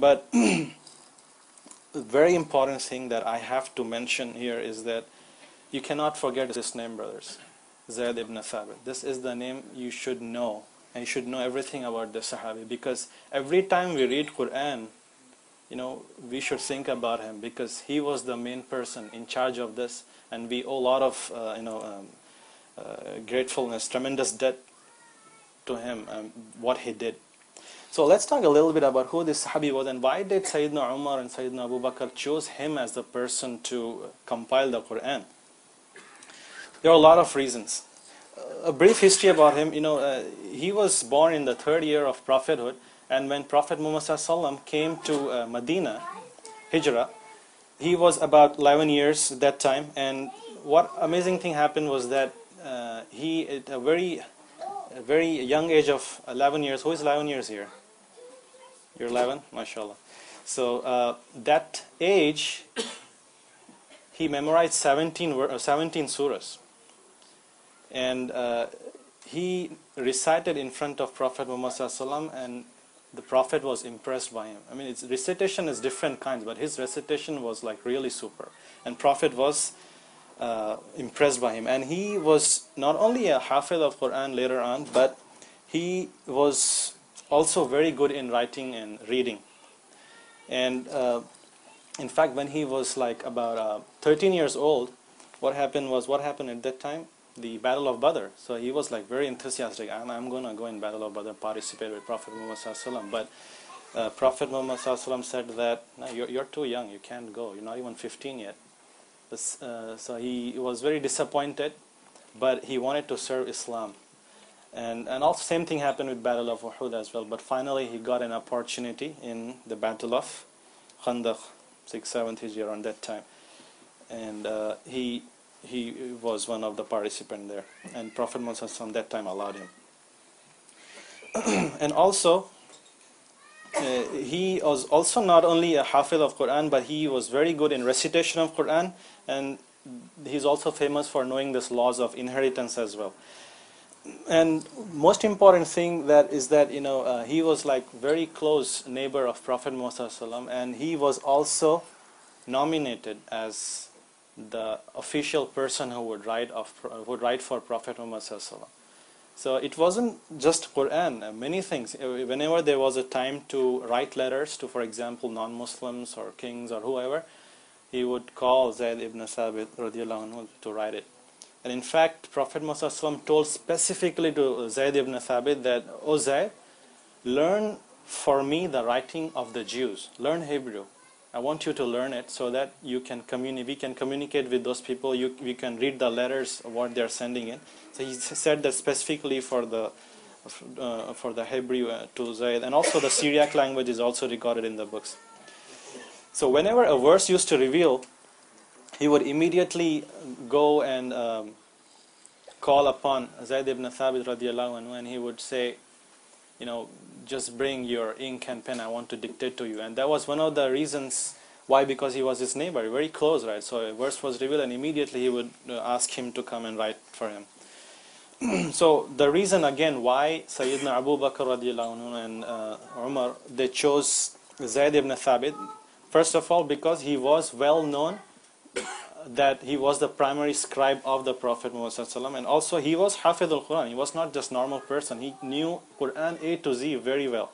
But a very important thing that I have to mention here is that you cannot forget this name, brothers. Zayd ibn Thabit. This is the name you should know. And you should know everything about the Sahabi. Because every time we read Quran, you know, we should think about him because he was the main person in charge of this, and we owe a lot of, uh, you know, um, uh, gratefulness, tremendous debt to him, um, what he did. So let's talk a little bit about who this Sahabi was and why did Sayyidina Umar and Sayyidina Abu Bakr choose him as the person to compile the Quran. There are a lot of reasons. A brief history about him, you know, uh, he was born in the third year of prophethood and when Prophet Muhammad came to uh, Medina, Hijrah, he was about 11 years at that time. And what amazing thing happened was that uh, he, at a very, a very young age of 11 years, who is 11 years here? You're 11? MashaAllah. So uh, that age, he memorized 17, uh, 17 surahs. And uh, he recited in front of Prophet Muhammad and the Prophet was impressed by him. I mean, its recitation is different kinds, but his recitation was like really super. And Prophet was uh, impressed by him. And he was not only a hafiz of Quran later on, but he was also very good in writing and reading. And uh, in fact, when he was like about uh, 13 years old, what happened was, what happened at that time? the Battle of Badr. So he was like very enthusiastic. I'm, I'm going to go in Battle of Badr, participate with Prophet Muhammad But uh, Prophet Muhammad said that no, you're, you're too young, you can't go. You're not even 15 yet. Uh, so he was very disappointed, but he wanted to serve Islam. And, and also same thing happened with Battle of Uhud as well. But finally he got an opportunity in the Battle of Khandaq, 6th, 7th year around that time. And uh, he he was one of the participants there and Prophet Muhammad from that time allowed him and also uh, he was also not only a hafiz of Quran but he was very good in recitation of Quran and he's also famous for knowing this laws of inheritance as well. And most important thing that is that you know uh, he was like very close neighbor of Prophet Muhammad and he was also nominated as the official person who would write of who would write for Prophet Muhammad so it wasn't just Quran uh, many things. Uh, whenever there was a time to write letters to for example non-Muslims or kings or whoever he would call Zayd ibn anhu to write it. And in fact Prophet Muhammad told specifically to Zayd ibn Thabit that O Zayd learn for me the writing of the Jews. Learn Hebrew I want you to learn it so that you can communicate. We can communicate with those people. You, we can read the letters of what they are sending in. So he said that specifically for the uh, for the Hebrew uh, to Zayd, and also the Syriac language is also recorded in the books. So whenever a verse used to reveal, he would immediately go and um, call upon Zayd ibn Thabit radiallahu anhu, and he would say, you know, just bring your ink and pen, I want to dictate to you. And that was one of the reasons why, because he was his neighbor, very close, right? So a verse was revealed and immediately he would uh, ask him to come and write for him. so the reason again why Sayyidina Abu Bakr radiallahu and uh, Umar, they chose Zayd ibn Thabit, first of all because he was well known that he was the primary scribe of the Prophet Muhammad and also he was Hafid al-Quran. He was not just normal person. He knew Quran A to Z very well.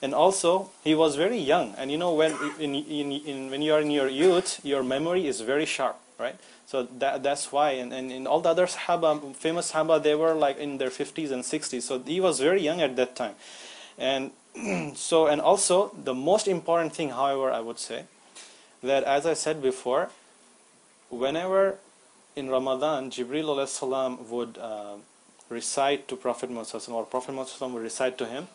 And also he was very young. And you know when in, in, in, when you are in your youth, your memory is very sharp, right? So that, that's why. And, and in all the other Sahaba, famous Sahaba, they were like in their 50s and 60s. So he was very young at that time. And so and also the most important thing, however, I would say that as I said before, whenever in Ramadan, Jibril salam would uh, recite to Prophet Muhammad or Prophet Muhammad would recite to him,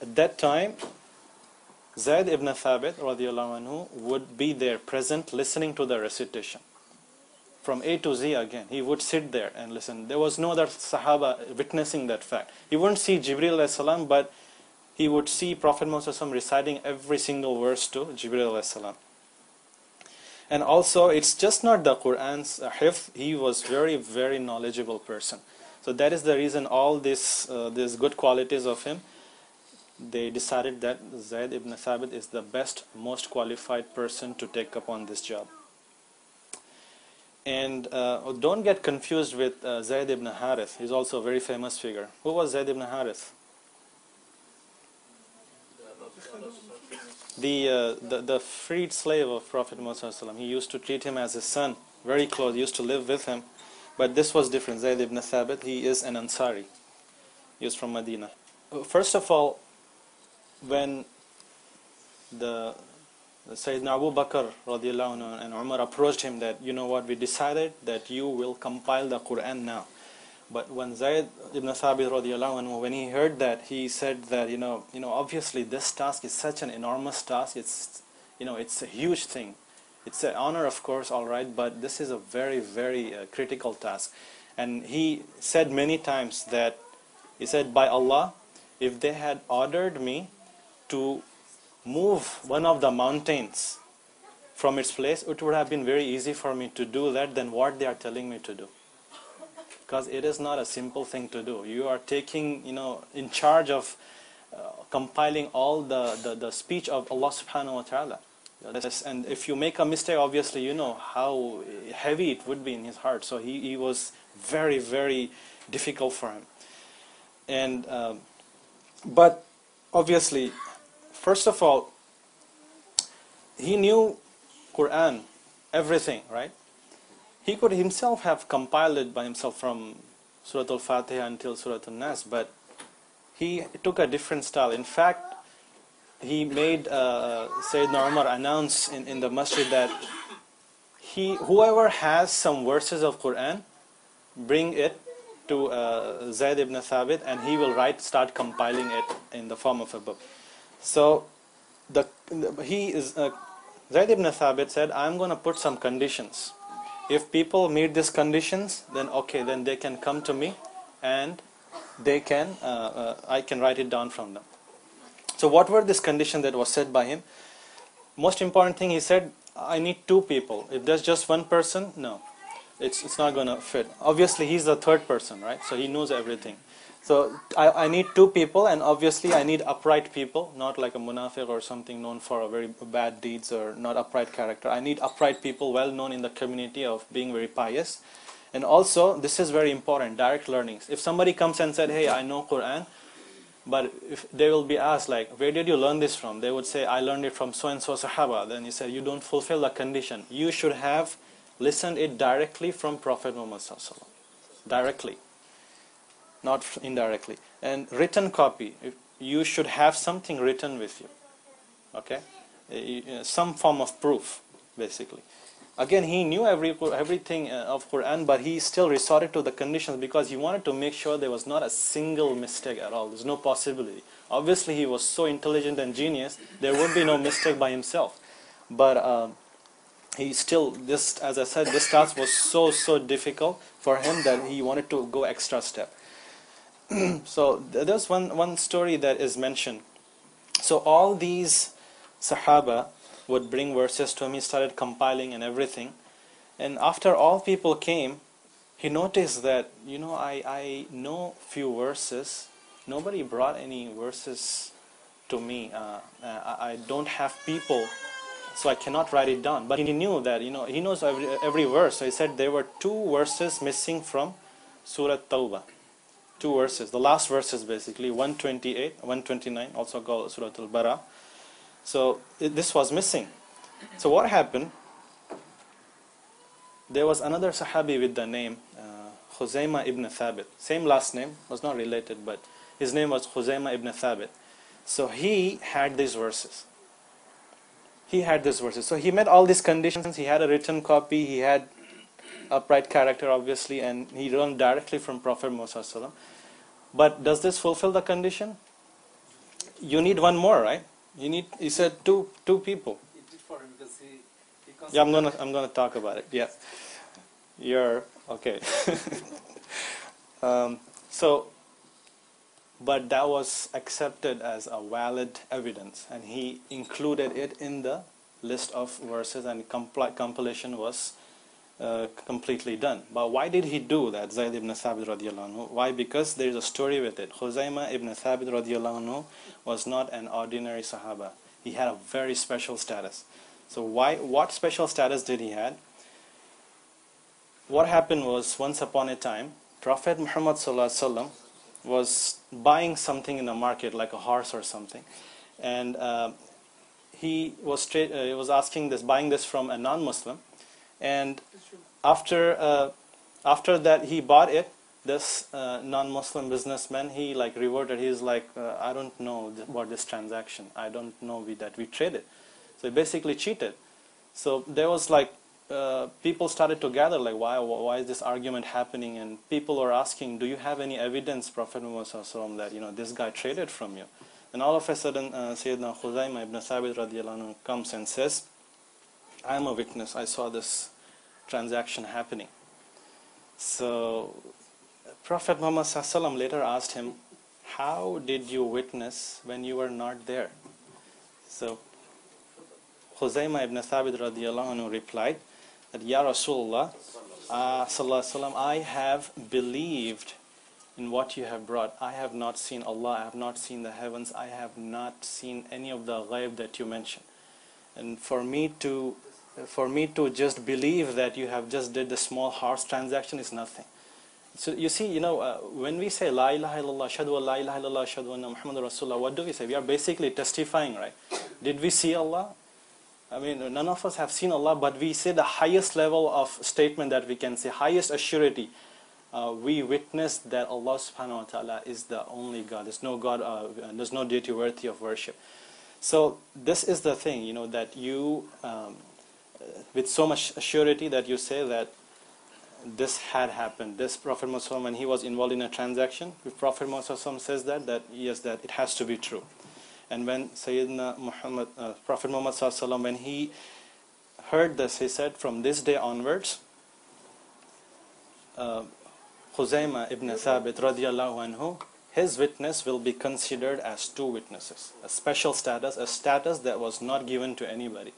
at that time, Zayd ibn Thabit anhu, would be there present listening to the recitation. From A to Z again, he would sit there and listen. There was no other Sahaba witnessing that fact. He wouldn't see Jibril salam, but he would see Prophet Muhammad reciting every single verse to Jibril salam. And also, it's just not the Quran's. He was very, very knowledgeable person. So that is the reason all this, uh, these good qualities of him they decided that Zayd ibn Thabit is the best, most qualified person to take upon this job. And uh, don't get confused with uh, Zayd ibn Harith. He's also a very famous figure. Who was Zayd ibn Harith? The, uh, the, the freed slave of Prophet Muhammad he used to treat him as his son, very close, he used to live with him. But this was different. Zayd ibn Thabit, he is an Ansari. He is from Medina. First of all, when the Sayyidina Abu Bakr anhu, and Umar approached him that, you know what, we decided that you will compile the Quran now. But when Zayd ibn Thabit anhu, when he heard that, he said that, you know, you know, obviously this task is such an enormous task. It's, you know, it's a huge thing. It's an honor, of course, all right, but this is a very, very uh, critical task. And he said many times that, he said, by Allah, if they had ordered me to move one of the mountains from its place, it would have been very easy for me to do that than what they are telling me to do. Because it is not a simple thing to do. You are taking, you know, in charge of uh, compiling all the, the, the speech of Allah subhanahu wa ta'ala. And if you make a mistake, obviously you know how heavy it would be in his heart. So he, he was very, very difficult for him. And, um, but obviously First of all, he knew Quran, everything, right? He could himself have compiled it by himself from Surah Al-Fatiha until Surah Al-Nas, but he took a different style. In fact, he made uh, Sayyidina Umar announce in, in the masjid that he, whoever has some verses of Quran, bring it to uh, Zayd ibn Thabit and he will write, start compiling it in the form of a book. So the, he is uh, Zayd ibn Thabit said, I'm going to put some conditions. If people meet these conditions, then okay, then they can come to me and they can, uh, uh, I can write it down from them. So what were these conditions that was said by him? Most important thing, he said, I need two people. If there's just one person, no, it's, it's not going to fit. Obviously, he's the third person, right? So he knows everything. So I, I need two people, and obviously I need upright people, not like a munafiq or something known for very bad deeds or not upright character. I need upright people, well known in the community of being very pious. And also, this is very important, direct learnings. If somebody comes and said, hey, I know Quran, but if they will be asked, like, where did you learn this from? They would say, I learned it from so-and-so Sahaba. Then you said, you don't fulfill the condition. You should have listened it directly from Prophet Muhammad Directly not indirectly. And written copy, you should have something written with you. Okay? Some form of proof, basically. Again, he knew every, everything uh, of Quran, but he still resorted to the conditions because he wanted to make sure there was not a single mistake at all. There's no possibility. Obviously, he was so intelligent and genius, there would be no mistake by himself. But uh, he still, this, as I said, this task was so, so difficult for him that he wanted to go extra step. so there's one, one story that is mentioned. So all these Sahaba would bring verses to him, he started compiling and everything. And after all people came, he noticed that, you know, I, I know few verses. Nobody brought any verses to me. Uh, uh I, I don't have people, so I cannot write it down. But he knew that, you know, he knows every, every verse. So he said there were two verses missing from Surah Tawbah two verses. The last verses basically 128, 129, also called Surah Al-Bara. So it, this was missing. So what happened? There was another Sahabi with the name uh, Khuzaima ibn Thabit. Same last name, was not related, but his name was Khuzaima ibn Thabit. So he had these verses. He had these verses. So he met all these conditions. He had a written copy. He had upright character, obviously, and he learned directly from Prophet Muhammad. But does this fulfill the condition? You need one more, right? You need. He said two two people. Yeah, I'm gonna I'm gonna talk about it. Yeah, you're okay. um, so, but that was accepted as a valid evidence, and he included it in the list of verses, and compilation was uh, completely done. But why did he do that, Zayd ibn Thabit radiallahu anhu? Why? Because there is a story with it. Khuzaima ibn Thabit radiallahu anhu was not an ordinary Sahaba. He had a very special status. So why? What special status did he had? What happened was once upon a time, Prophet Muhammad sallallahu was buying something in the market, like a horse or something, and uh, he was uh, he was asking this, buying this from a non-Muslim, and after uh, after that he bought it this uh, non-muslim businessman. He like reverted. He's like uh, i don't know about this transaction. I don't know we, that. We traded. So he basically cheated. So there was like uh, people started to gather like why why is this argument happening? And people are asking do you have any evidence prophet muhammad that you know this guy traded from you? And all of a sudden uh, sayyidina khuzaimah ibn thabit radiallahu comes and says I am a witness. I saw this transaction happening. So, Prophet Muhammad Sallallahu later asked him, How did you witness when you were not there? So, Khuzaimah ibn Thabit radiallahu anhu replied that, Ya Rasulullah, uh, sallallahu I have believed in what you have brought. I have not seen Allah, I have not seen the heavens, I have not seen any of the ghaib that you mentioned. And for me to for me to just believe that you have just did the small horse transaction is nothing. So you see, you know, uh, when we say La ilaha illallah, shadu la ilaha illallah, shadu anna Muhammad Rasulullah, what do we say? We are basically testifying, right? Did we see Allah? I mean, none of us have seen Allah, but we say the highest level of statement that we can say, highest assurity. Uh, we witness that Allah subhanahu wa ta'ala is the only God. There's no God, uh, there's no deity worthy of worship. So this is the thing, you know, that you um, with so much surety that you say that this had happened. This Prophet Muhammad, when he was involved in a transaction, if Prophet Muhammad says that, that yes, that it has to be true. And when Sayyidina Muhammad, uh, Prophet Muhammad when he heard this, he said, from this day onwards, uh, ibn Thabit radiallahu anhu, his witness will be considered as two witnesses. A special status, a status that was not given to anybody.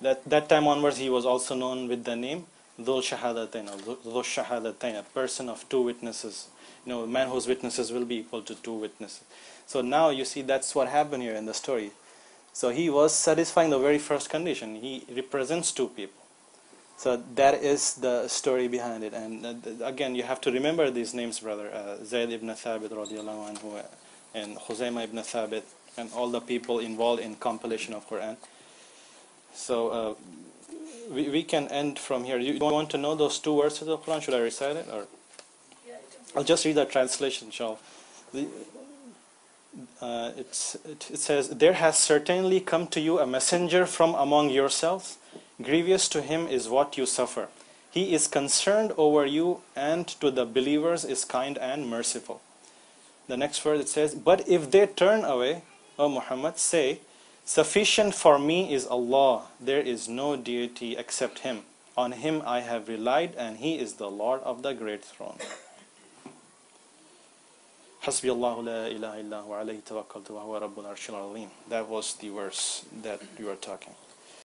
That, that time onwards, he was also known with the name Dhul Shahadatain, Dhul Shahadatain, a person of two witnesses. You know, a man whose witnesses will be equal to two witnesses. So now you see that's what happened here in the story. So he was satisfying the very first condition. He represents two people. So that is the story behind it. And uh, again, you have to remember these names, brother. Uh, Zayd ibn Thabit anhu, and Khuzaimah ibn Thabit, and all the people involved in compilation of Quran. So uh, we, we can end from here. You want to know those two verses of the Quran? Should I recite it? or I'll just read the translation, shall uh, it, it says, There has certainly come to you a messenger from among yourselves. Grievous to him is what you suffer. He is concerned over you, and to the believers is kind and merciful. The next verse it says, But if they turn away, O Muhammad, say, Sufficient for me is Allah, there is no deity except Him. On Him I have relied, and He is the Lord of the great throne. That was the verse that you are talking.